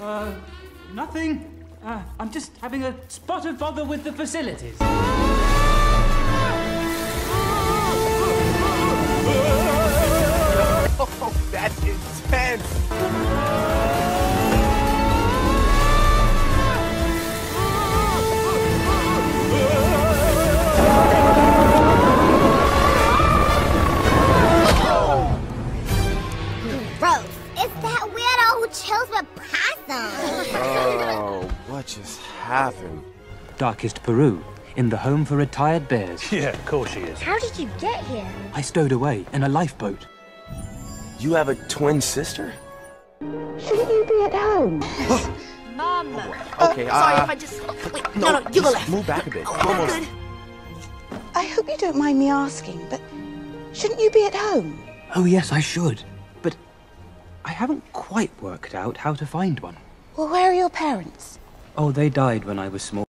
Uh, nothing. Uh, I'm just having a spot of bother with the facilities. Oh, that's intense. Gross. It's that weirdo who chills with possums. Oh, what just happened? Darkest Peru, in the home for retired bears. Yeah, of course she is. How did you get here? I stowed away in a lifeboat. You have a twin sister? Shouldn't you be at home? Mum. Okay, Sorry uh, if I just. Wait, no, no, you go left. Move back a bit. Oh, Almost. good. I hope you don't mind me asking, but shouldn't you be at home? Oh, yes, I should. I haven't quite worked out how to find one. Well, where are your parents? Oh, they died when I was small.